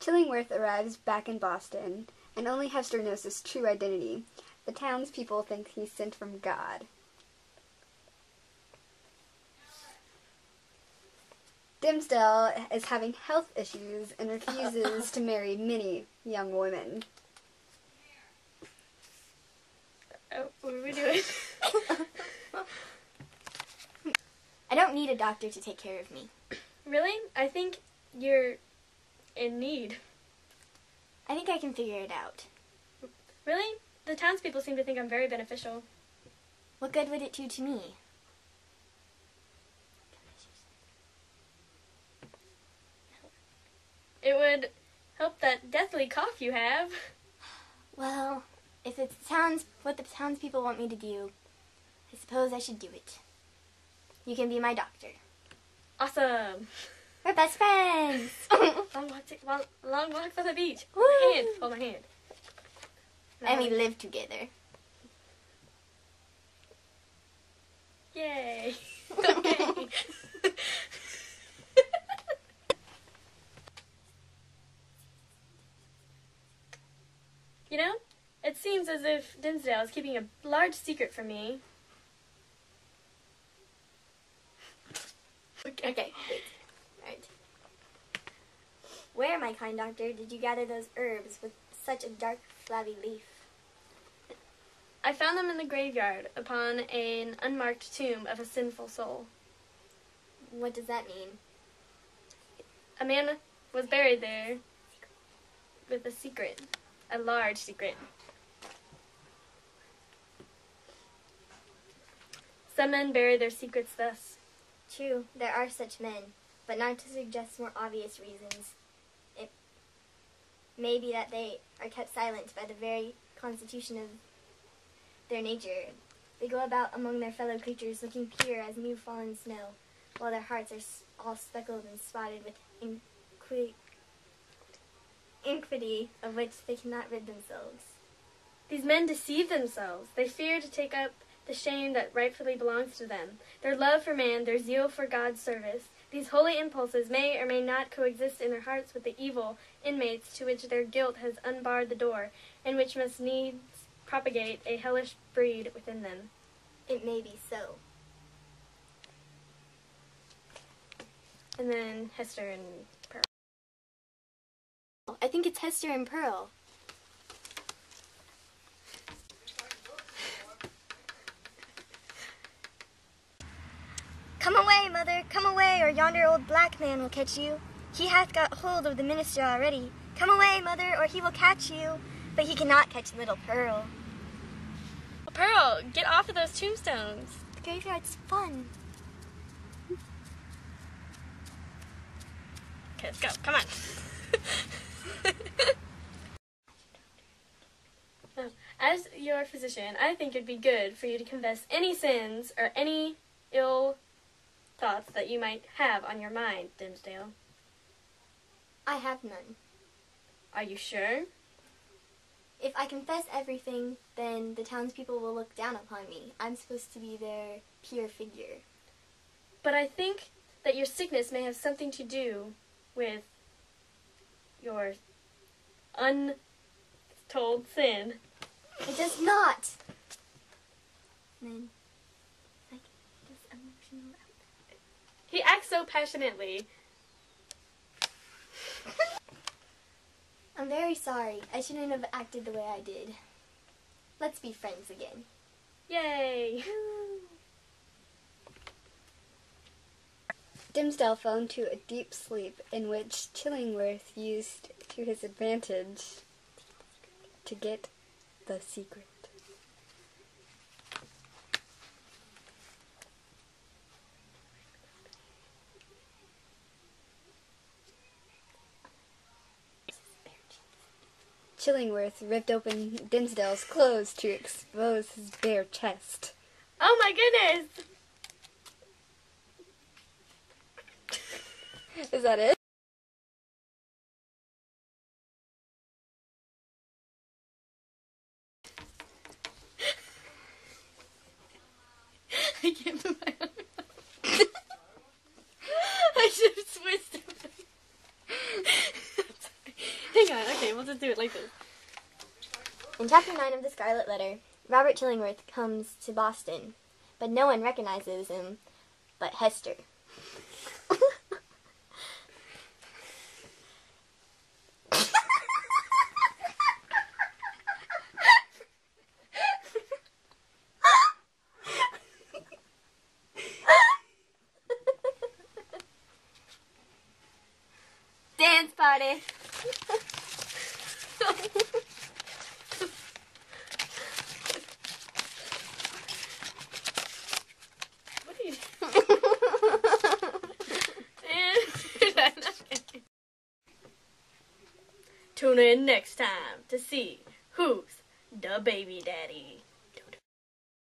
Chillingworth arrives back in Boston, and only Hester knows his true identity. The townspeople think he's sent from God. Dimmesdale is having health issues and refuses to marry many young women. Oh, what are we doing? I don't need a doctor to take care of me. really? I think you're in need. I think I can figure it out. Really? The townspeople seem to think I'm very beneficial. What good would it do to me? It would help that deathly cough you have. Well, if it sounds what the townspeople want me to do, I suppose I should do it. You can be my doctor. Awesome. We're best friends. Long walks, long, long walks on the beach. Woo. Hold my hand. Hold my hand. and we uh-huh. live together. Yay. okay. you know, it seems as if Dimmesdale is keeping a large secret from me. Okay. Where, my kind doctor, did you gather those herbs with such a dark, flabby leaf? I found them in the graveyard upon an unmarked tomb of a sinful soul. What does that mean? A man was buried there with a secret, a large secret. Some men bury their secrets thus. True, there are such men, but not to suggest more obvious reasons. It may be that they are kept silent by the very constitution of their nature. They go about among their fellow creatures looking pure as new fallen snow, while their hearts are all speckled and spotted with inqui- iniquity of which they cannot rid themselves. These men deceive themselves. They fear to take up the shame that rightfully belongs to them. Their love for man, their zeal for God's service, these holy impulses may or may not coexist in their hearts with the evil inmates to which their guilt has unbarred the door, and which must needs propagate a hellish breed within them. It may be so. And then Hester and Pearl. I think it's Hester and Pearl. Come away, mother, come away, or yonder old black man will catch you. He hath got hold of the minister already. Come away, mother, or he will catch you. But he cannot catch little Pearl. Pearl, get off of those tombstones. The graveyard's fun. Okay, let's go. Come on. As your physician, I think it'd be good for you to confess any sins or any ill thoughts that you might have on your mind, Dimmesdale. I have none. Are you sure? If I confess everything, then the townspeople will look down upon me. I'm supposed to be their pure figure. But I think that your sickness may have something to do with your untold sin. It does not. Then, like this emotional. He acts so passionately. I'm very sorry. I shouldn't have acted the way I did. Let's be friends again. Yay! Dimmesdale fell into a deep sleep in which Chillingworth used to his advantage to get the secret. Chillingworth ripped open Dimmesdale's clothes to expose his bare chest. Oh my goodness! Is that it? I can't put my arm up. I should have switched it. Do it like this. In chapter 9 of the Scarlet Letter, Robert Chillingworth comes to Boston, but no one recognizes him but Hester. Dance party. What are you And Tune in next time to see who's the baby daddy.